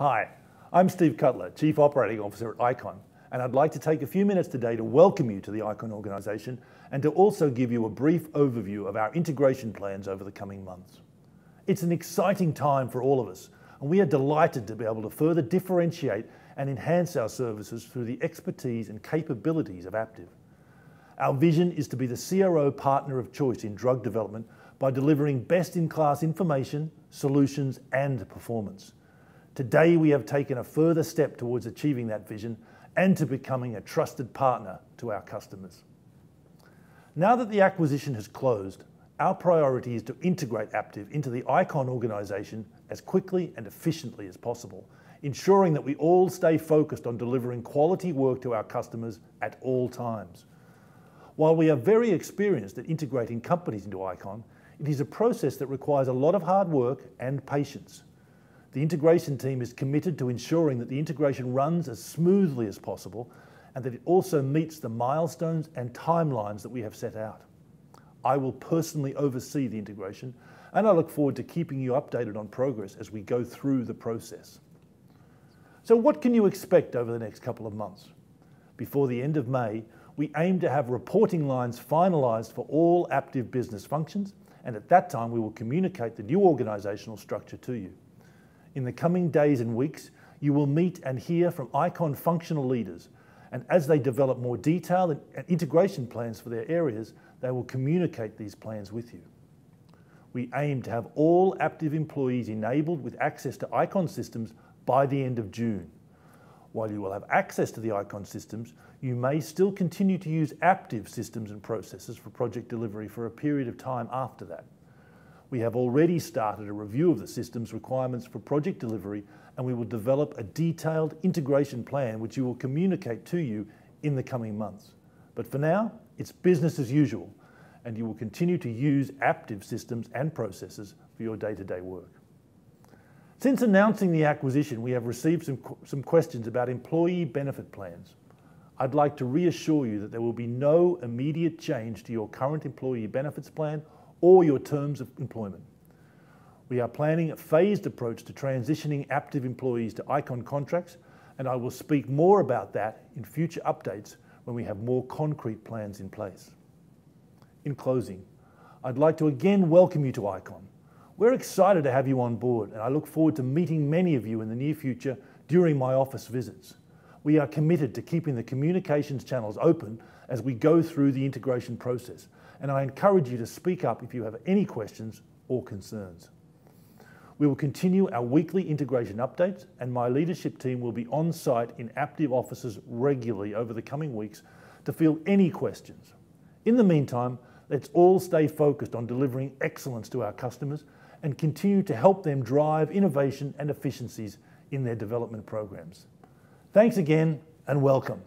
Hi, I'm Steve Cutler, Chief Operating Officer at ICON, and I'd like to take a few minutes today to welcome you to the ICON organisation and to also give you a brief overview of our integration plans over the coming months. It's an exciting time for all of us, and we are delighted to be able to further differentiate and enhance our services through the expertise and capabilities of Aptiv. Our vision is to be the CRO partner of choice in drug development by delivering best-in-class information, solutions, and performance. Today, we have taken a further step towards achieving that vision and to becoming a trusted partner to our customers. Now that the acquisition has closed, our priority is to integrate Aptiv into the ICON organization as quickly and efficiently as possible, ensuring that we all stay focused on delivering quality work to our customers at all times. While we are very experienced at integrating companies into ICON, it is a process that requires a lot of hard work and patience. The integration team is committed to ensuring that the integration runs as smoothly as possible and that it also meets the milestones and timelines that we have set out. I will personally oversee the integration, and I look forward to keeping you updated on progress as we go through the process. So what can you expect over the next couple of months? Before the end of May, we aim to have reporting lines finalized for all Aptiv business functions, and at that time, we will communicate the new organizational structure to you. In the coming days and weeks, you will meet and hear from ICON functional leaders, and as they develop more detailed and integration plans for their areas, they will communicate these plans with you. We aim to have all Aptiv employees enabled with access to ICON systems by the end of June. While you will have access to the ICON systems, you may still continue to use Aptiv systems and processes for project delivery for a period of time after that. We have already started a review of the system's requirements for project delivery, and we will develop a detailed integration plan which we will communicate to you in the coming months. But for now, it's business as usual, and you will continue to use Aptiv systems and processes for your day-to-day work. Since announcing the acquisition, we have received some questions about employee benefit plans. I'd like to reassure you that there will be no immediate change to your current employee benefits plan or your terms of employment. We are planning a phased approach to transitioning Aptiv employees to ICON contracts, and I will speak more about that in future updates when we have more concrete plans in place. In closing, I'd like to again welcome you to ICON. We're excited to have you on board, and I look forward to meeting many of you in the near future during my office visits. We are committed to keeping the communications channels open as we go through the integration process, and I encourage you to speak up if you have any questions or concerns. We will continue our weekly integration updates, and my leadership team will be on site in Aptiv offices regularly over the coming weeks to field any questions. In the meantime, let's all stay focused on delivering excellence to our customers and continue to help them drive innovation and efficiencies in their development programs. Thanks again, and welcome.